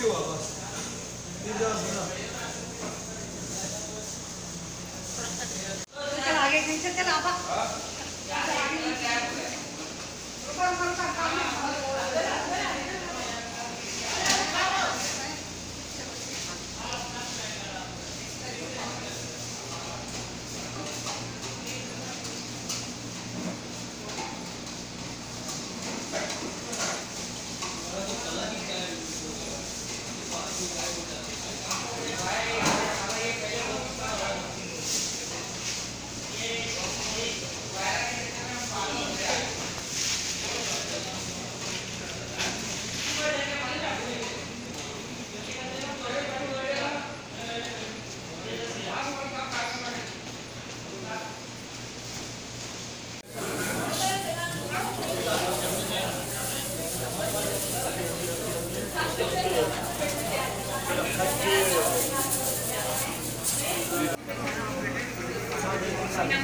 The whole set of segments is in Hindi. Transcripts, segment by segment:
Спасибо. आराम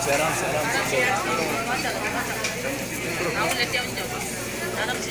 से आराम से आराम से नाम लेते हैं उन जगह आराम से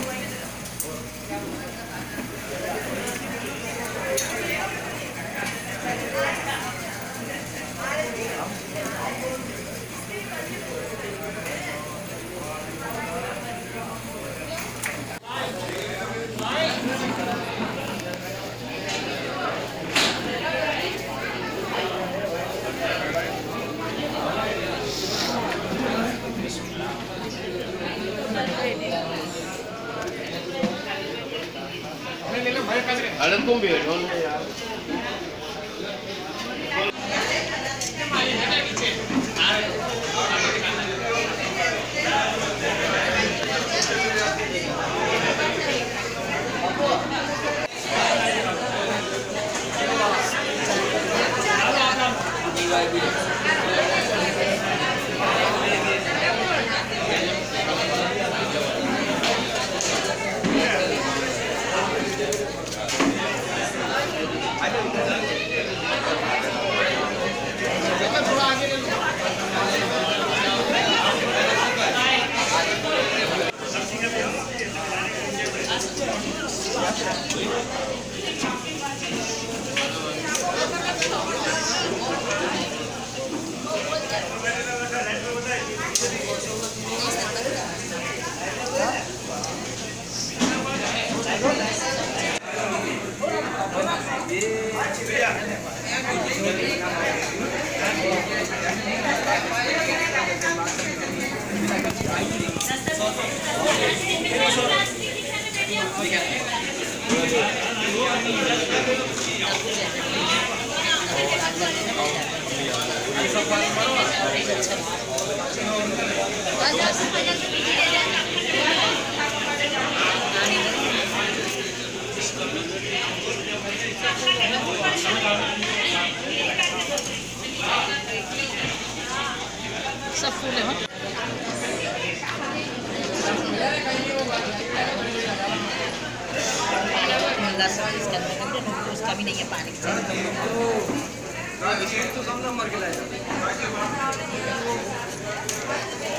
इसके अंदर कर तो उसका भी नहीं है पानी की लाए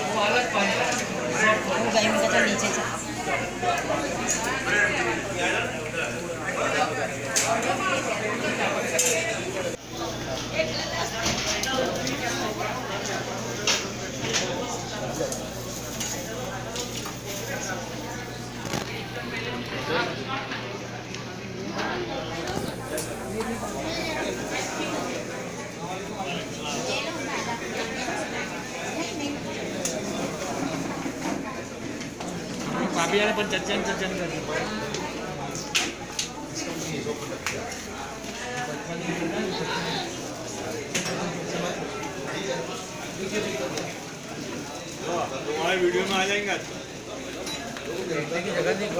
वो उनका तो नीचे बियाणे पण चच्चन करते हमारे वीडियो में आ जाएँगे जगह नहीं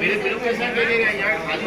मेरे तेरे को कैसा लगेगा यार खाली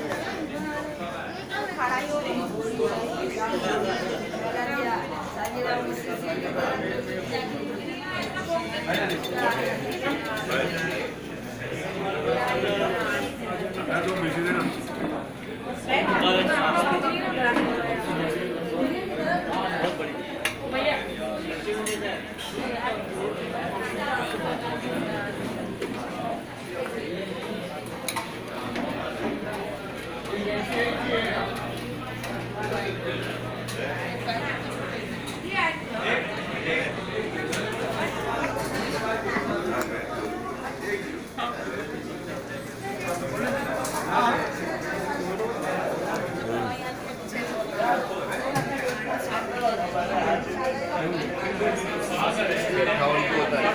こういう。